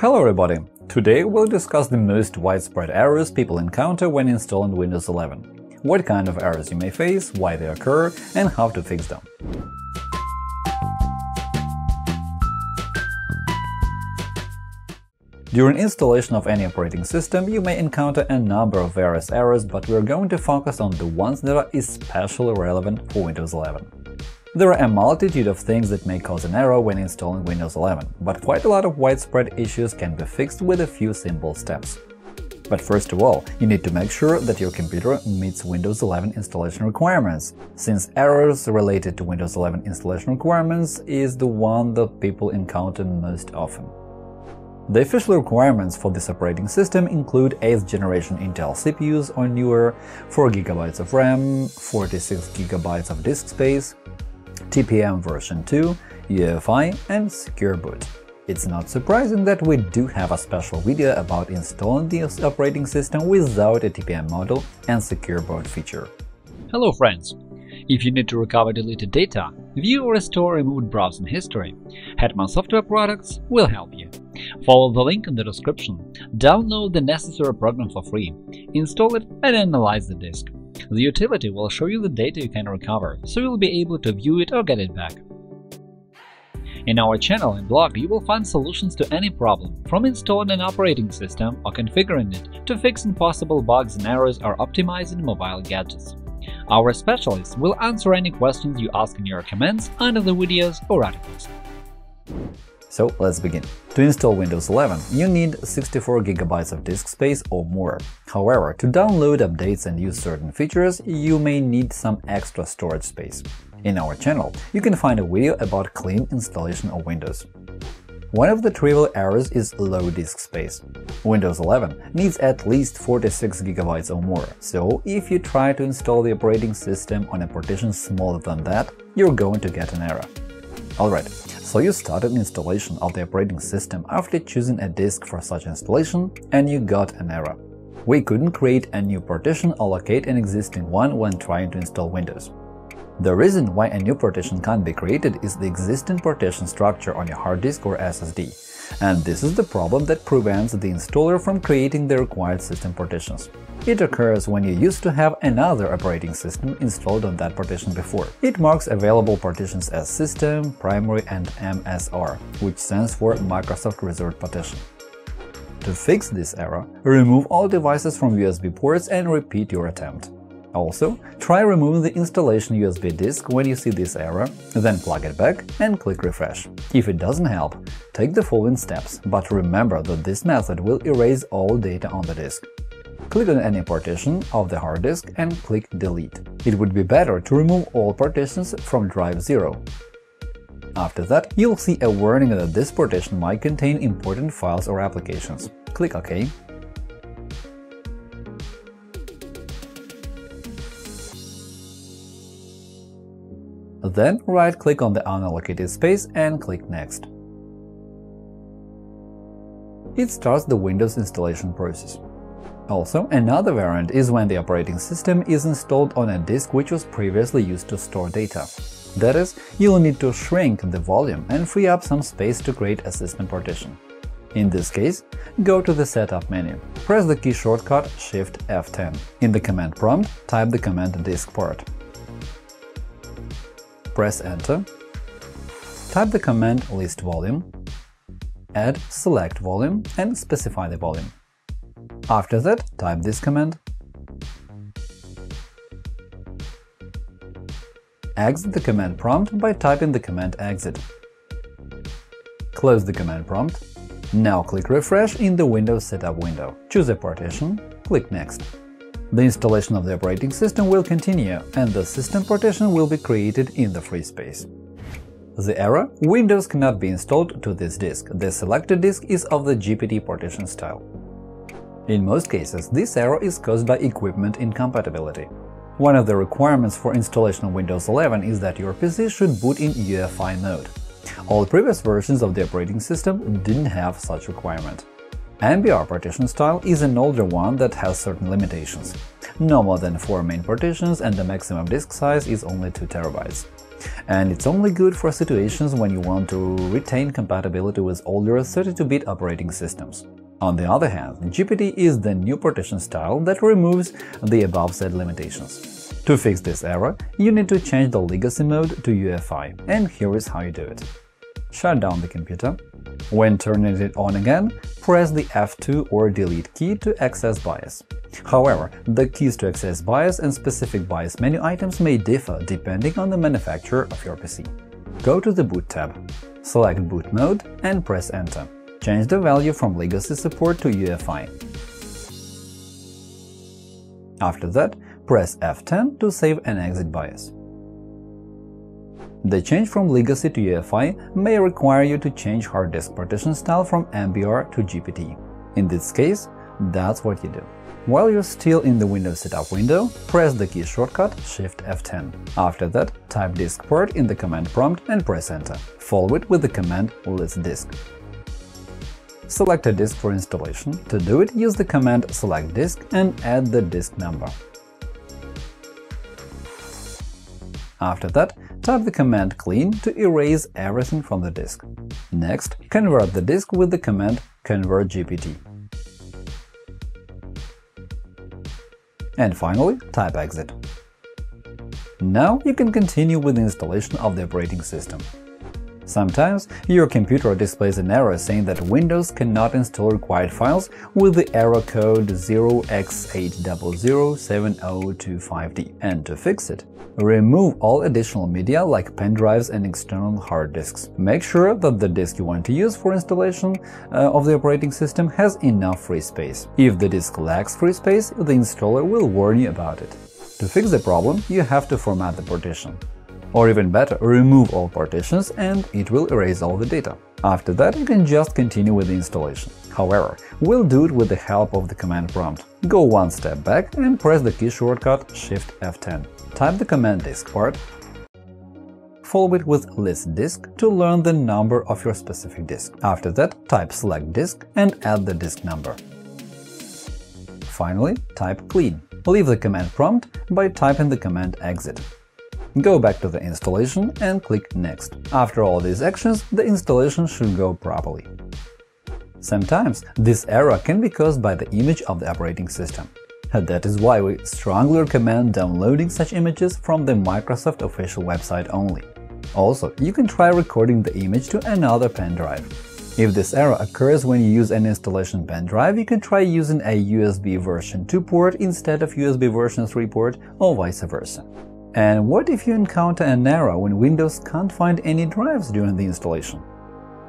Hello everybody! Today we'll discuss the most widespread errors people encounter when installing Windows 11, what kind of errors you may face, why they occur, and how to fix them. During installation of any operating system, you may encounter a number of various errors, but we're going to focus on the ones that are especially relevant for Windows 11. There are a multitude of things that may cause an error when installing Windows 11, but quite a lot of widespread issues can be fixed with a few simple steps. But first of all, you need to make sure that your computer meets Windows 11 installation requirements, since errors related to Windows 11 installation requirements is the one that people encounter most often. The official requirements for this operating system include 8th generation Intel CPUs or newer, 4GB of RAM, 46GB of disk space, TPM version 2, UEFI, and Secure Boot. It's not surprising that we do have a special video about installing this operating system without a TPM model and Secure Boot feature. Hello friends! If you need to recover deleted data, view or restore removed browsing history, Hetman Software Products will help you. Follow the link in the description, download the necessary program for free, install it and analyze the disk. The utility will show you the data you can recover, so you'll be able to view it or get it back. In our channel and blog, you will find solutions to any problem, from installing an operating system or configuring it to fixing possible bugs and errors or optimizing mobile gadgets. Our specialists will answer any questions you ask in your comments under the videos or articles. So let's begin. To install Windows 11, you need 64GB of disk space or more. However, to download updates and use certain features, you may need some extra storage space. In our channel, you can find a video about clean installation of Windows. One of the trivial errors is low disk space. Windows 11 needs at least 46GB or more, so if you try to install the operating system on a partition smaller than that, you're going to get an error. Alright, so you started installation of the operating system after choosing a disk for such installation, and you got an error. We couldn't create a new partition or locate an existing one when trying to install Windows. The reason why a new partition can't be created is the existing partition structure on your hard disk or SSD, and this is the problem that prevents the installer from creating the required system partitions. It occurs when you used to have another operating system installed on that partition before. It marks available partitions as System, Primary, and MSR, which stands for Microsoft Reserved Partition. To fix this error, remove all devices from USB ports and repeat your attempt. Also, try removing the installation USB disk when you see this error, then plug it back and click refresh. If it doesn't help, take the following steps, but remember that this method will erase all data on the disk. Click on any partition of the hard disk and click Delete. It would be better to remove all partitions from drive 0. After that, you'll see a warning that this partition might contain important files or applications. Click OK Then right-click on the unallocated space and click Next. It starts the Windows installation process. Also, another variant is when the operating system is installed on a disk which was previously used to store data. That is, you'll need to shrink the volume and free up some space to create a system partition. In this case, go to the Setup menu, press the key shortcut Shift F10. In the command prompt, type the command diskpart press Enter, type the command list volume, add select volume and specify the volume. After that, type this command, exit the command prompt by typing the command exit. Close the command prompt. Now click Refresh in the Windows Setup window. Choose a partition, click Next. The installation of the operating system will continue, and the system partition will be created in the free space. The error – Windows cannot be installed to this disk. The selected disk is of the GPT partition style. In most cases, this error is caused by equipment incompatibility. One of the requirements for installation of Windows 11 is that your PC should boot in UEFI mode. All previous versions of the operating system didn't have such requirement. MBR partition style is an older one that has certain limitations. No more than 4 main partitions and the maximum disk size is only 2 TB. And it's only good for situations when you want to retain compatibility with older 32-bit operating systems. On the other hand, GPT is the new partition style that removes the above said limitations. To fix this error, you need to change the legacy mode to UEFI, and here is how you do it. Shut down the computer. When turning it on again, press the F2 or Delete key to access BIOS. However, the keys to access BIOS and specific BIOS menu items may differ depending on the manufacturer of your PC. Go to the Boot tab, select Boot Mode and press Enter. Change the value from legacy support to UEFI. After that, press F10 to save and exit BIOS. The change from legacy to UEFI may require you to change hard disk partition style from MBR to GPT. In this case, that's what you do. While you're still in the Windows Setup window, press the key shortcut Shift F10. After that, type diskpart in the command prompt and press Enter. Follow it with the command list disk. Select a disk for installation. To do it, use the command select disk and add the disk number. After that, type the command clean to erase everything from the disk. Next, convert the disk with the command convert GPT. And finally, type exit. Now you can continue with the installation of the operating system. Sometimes your computer displays an error saying that Windows cannot install required files with the error code 0x8007025D. And to fix it, remove all additional media like pen drives and external hard disks. Make sure that the disk you want to use for installation uh, of the operating system has enough free space. If the disk lacks free space, the installer will warn you about it. To fix the problem, you have to format the partition. Or even better, remove all partitions and it will erase all the data. After that, you can just continue with the installation. However, we'll do it with the help of the command prompt. Go one step back and press the key shortcut Shift F10. Type the command diskpart, follow it with list disk to learn the number of your specific disk. After that, type select disk and add the disk number. Finally, type clean. Leave the command prompt by typing the command exit. Go back to the installation and click Next. After all these actions, the installation should go properly. Sometimes this error can be caused by the image of the operating system. That is why we strongly recommend downloading such images from the Microsoft official website only. Also, you can try recording the image to another pen drive. If this error occurs when you use an installation pen drive, you can try using a USB version 2 port instead of USB version 3 port or vice versa. And what if you encounter an error when Windows can't find any drives during the installation?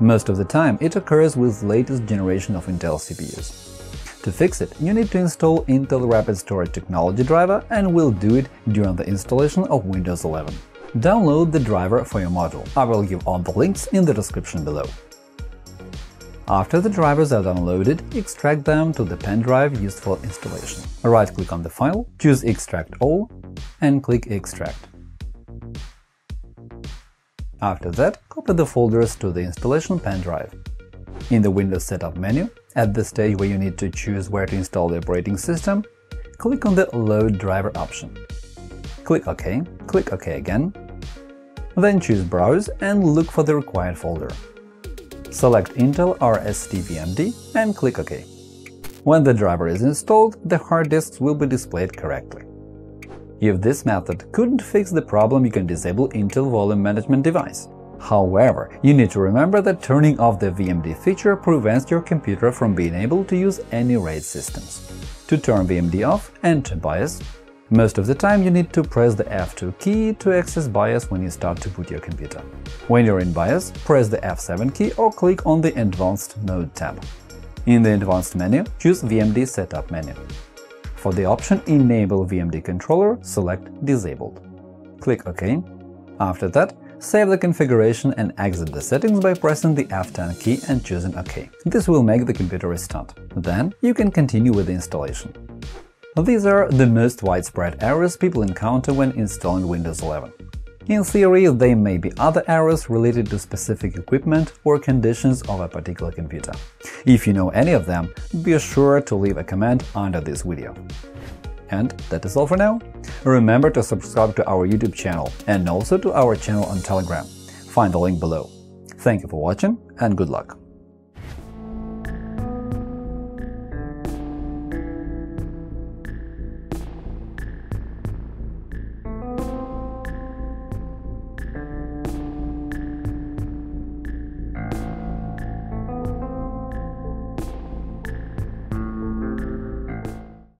Most of the time, it occurs with latest generation of Intel CPUs. To fix it, you need to install Intel Rapid Storage Technology driver and we'll do it during the installation of Windows 11. Download the driver for your module. I will give all the links in the description below. After the drivers are downloaded, extract them to the pen drive used for installation. Right-click on the file, choose Extract All, and click Extract. After that, copy the folders to the installation pen drive. In the Windows Setup menu, at the stage where you need to choose where to install the operating system, click on the Load Driver option. Click OK, click OK again, then choose Browse and look for the required folder. Select Intel RST VMD and click OK. When the driver is installed, the hard disks will be displayed correctly. If this method couldn't fix the problem, you can disable Intel Volume Management device. However, you need to remember that turning off the VMD feature prevents your computer from being able to use any RAID systems. To turn VMD off, enter BIOS, most of the time you need to press the F2 key to access BIOS when you start to boot your computer. When you're in BIOS, press the F7 key or click on the Advanced Mode tab. In the Advanced menu, choose VMD Setup menu. For the option Enable VMD Controller, select Disabled. Click OK. After that, save the configuration and exit the settings by pressing the F10 key and choosing OK. This will make the computer restart. Then you can continue with the installation. These are the most widespread errors people encounter when installing Windows 11. In theory, there may be other errors related to specific equipment or conditions of a particular computer. If you know any of them, be sure to leave a comment under this video. And that is all for now. Remember to subscribe to our YouTube channel and also to our channel on Telegram. Find the link below. Thank you for watching and good luck!